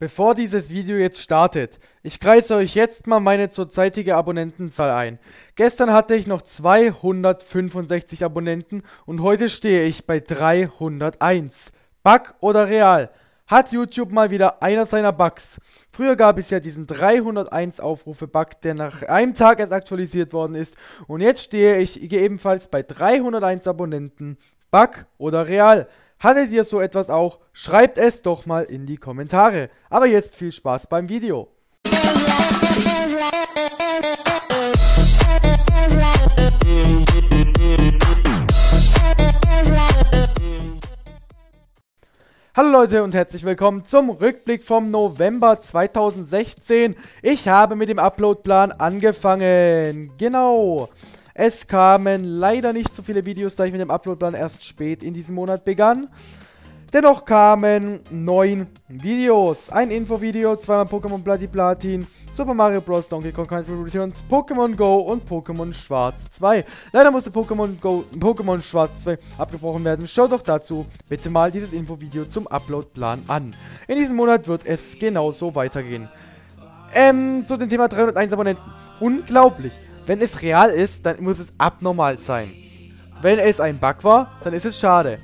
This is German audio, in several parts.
Bevor dieses Video jetzt startet, ich kreise euch jetzt mal meine zurzeitige Abonnentenzahl ein. Gestern hatte ich noch 265 Abonnenten und heute stehe ich bei 301. Bug oder real? Hat YouTube mal wieder einer seiner Bugs. Früher gab es ja diesen 301 Aufrufe Bug, der nach einem Tag erst aktualisiert worden ist. Und jetzt stehe ich ebenfalls bei 301 Abonnenten. Bug oder real? Hattet ihr so etwas auch? Schreibt es doch mal in die Kommentare. Aber jetzt viel Spaß beim Video. Hallo Leute und herzlich willkommen zum Rückblick vom November 2016. Ich habe mit dem Uploadplan angefangen. Genau. Es kamen leider nicht so viele Videos, da ich mit dem Uploadplan erst spät in diesem Monat begann. Dennoch kamen neun Videos. Ein Infovideo, zweimal Pokémon Bloody Platin, Super Mario Bros. Donkey Kong Country Returns, Pokémon Go und Pokémon Schwarz 2. Leider musste Pokémon Go, Pokémon Schwarz 2 abgebrochen werden. Schaut doch dazu bitte mal dieses Infovideo zum Uploadplan an. In diesem Monat wird es genauso weitergehen. Ähm, zu dem Thema 301 Abonnenten. Unglaublich. Wenn es real ist, dann muss es abnormal sein. Wenn es ein Bug war, dann ist es schade.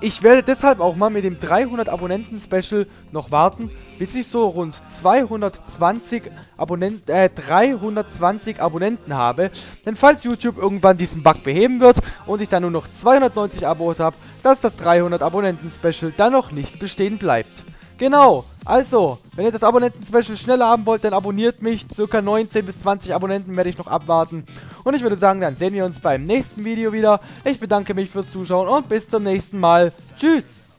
Ich werde deshalb auch mal mit dem 300 Abonnenten Special noch warten, bis ich so rund 220 Abonnenten, äh, 320 Abonnenten habe. Denn falls YouTube irgendwann diesen Bug beheben wird und ich dann nur noch 290 Abos habe, dass das 300 Abonnenten Special dann noch nicht bestehen bleibt. Genau, also, wenn ihr das Abonnenten-Special schneller haben wollt, dann abonniert mich. Circa 19 bis 20 Abonnenten werde ich noch abwarten. Und ich würde sagen, dann sehen wir uns beim nächsten Video wieder. Ich bedanke mich fürs Zuschauen und bis zum nächsten Mal. Tschüss!